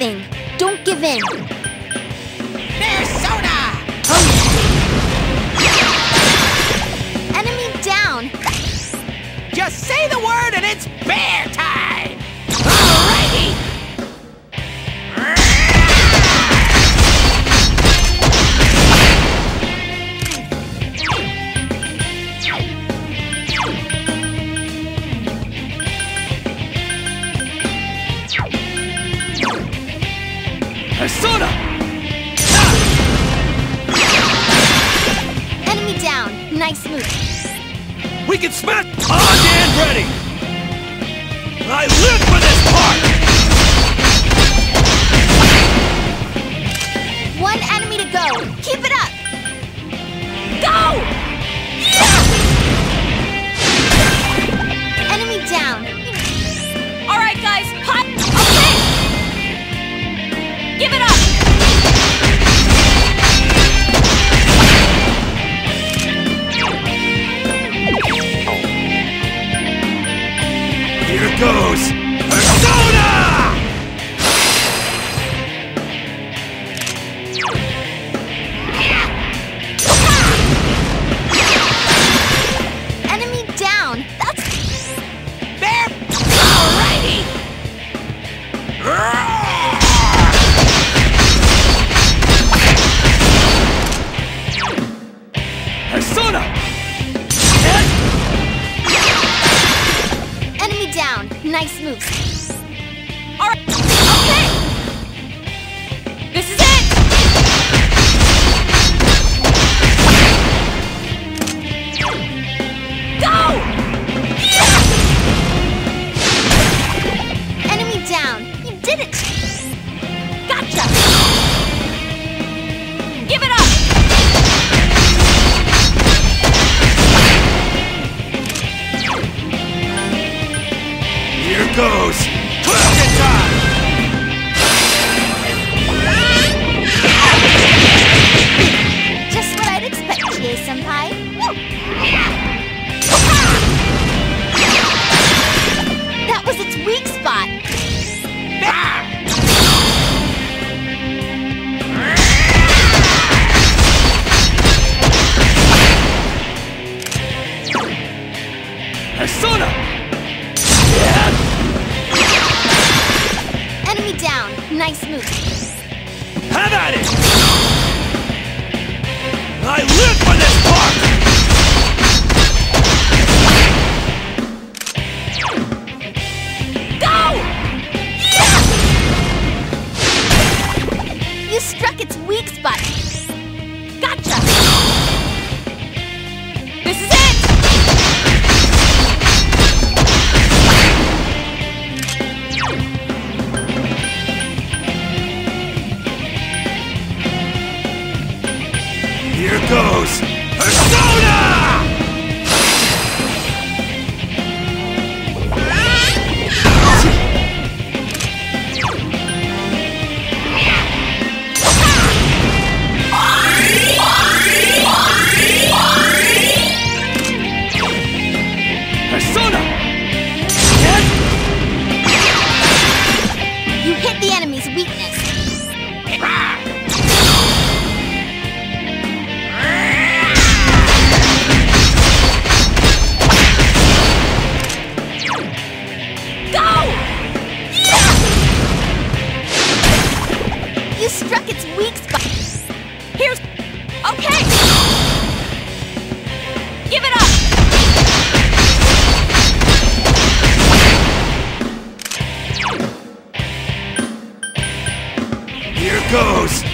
anything. Don't give in. Minnesota! Oh. Enemy down. Just say the word and it's bear time! can smash! On and ready! I live! nice moves. Alright! Okay! This is it! Go! Enemy down! You did it! persona! Enemy down. Nice move. Have at it! I live goes! goes.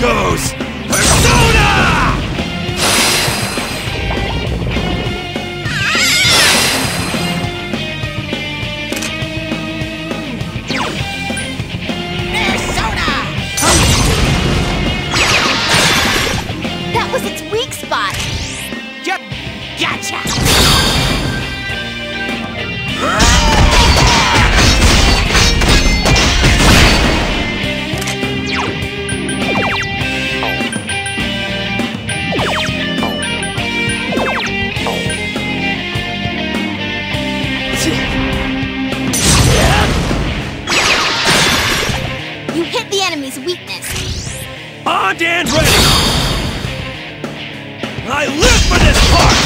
goes! his weakness. Ah, Armed and ready! I live for this part!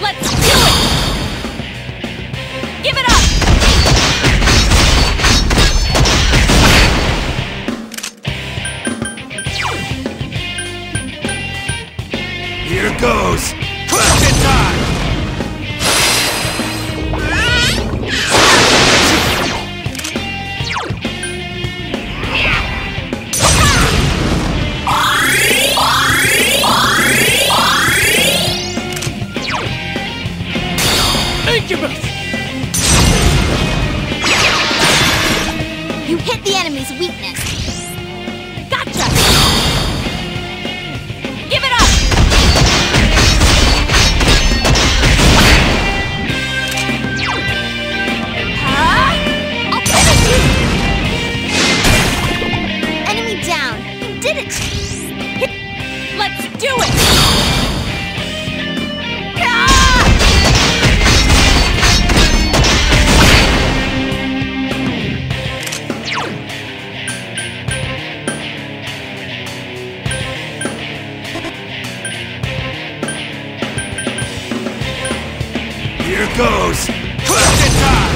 Let's goes! Hooked and!